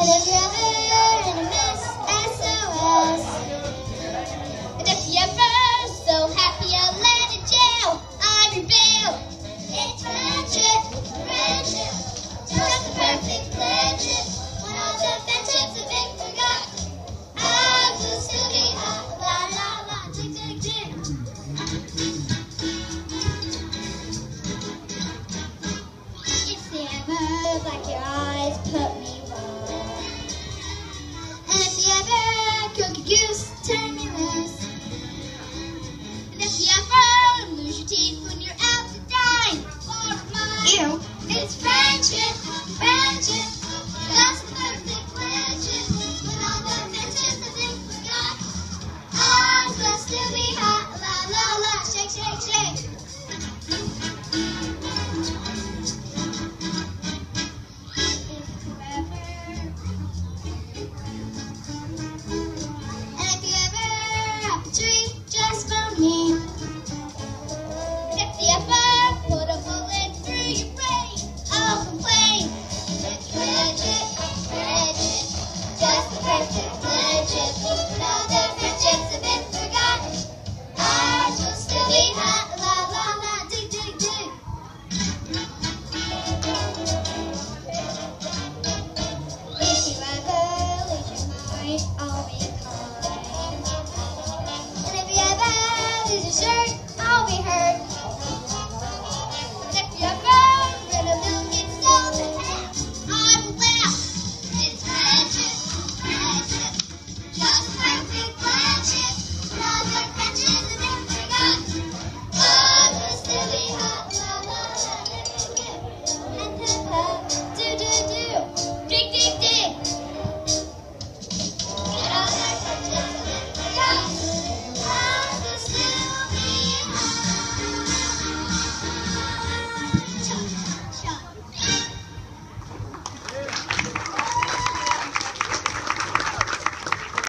And if you ever in a mess, SOS. And if you ever so happy I'll land in jail, I reveal. It's friendship, friendship, just the perfect friendship. When all the friendships have been forgot, I will still be hot, la la la, jig jig jig.